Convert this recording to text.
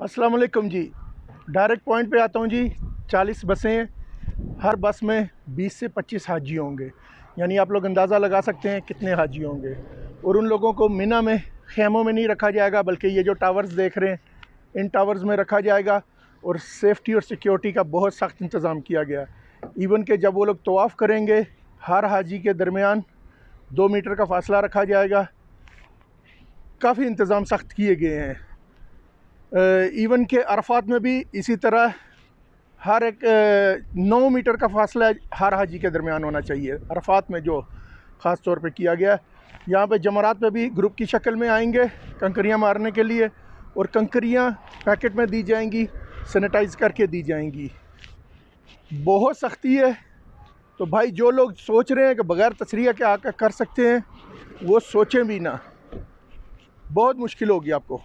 वालेकुम जी। Direct point पे आता हूँ जी। 40 बसें, हर बस में 20 से 25 हाजी होंगे। यानी आप लोग अंदाज़ा लगा सकते हैं कितने हाजी होंगे। और उन लोगों को मिना में खेमों में नहीं रखा जाएगा, बल्कि ये जो टावर्स देख रहे हैं, इन टावर्स में रखा जाएगा। और सेफ्टी और सिक्योरिटी का बहुत सख्त इंतज़ाम किया गया। इवन के जब वो लोग तवाफ़ करेंगे, हर हाजी के दरमियान दो मीटर का फासला रखा जाएगा। काफ़ी इंतज़ाम सख्त किए गए हैं। इवन के अरफात में भी इसी तरह हर एक नौ मीटर का फासला हर हाजी के दरमियान होना चाहिए। अरफात में जो ख़ास तौर पे किया गया यहाँ पे जमरात में भी ग्रुप की शक्ल में आएँगे कंकरियाँ मारने के लिए और कंकरियाँ पैकेट में दी जाएँगी सैनिटाइज करके दी जाएँगी। बहुत सख्ती है। तो भाई जो लोग सोच रहे हैं कि बग़ैर तसरिया के आकर कर सकते हैं, वो सोचें भी ना। बहुत मुश्किल होगी आपको।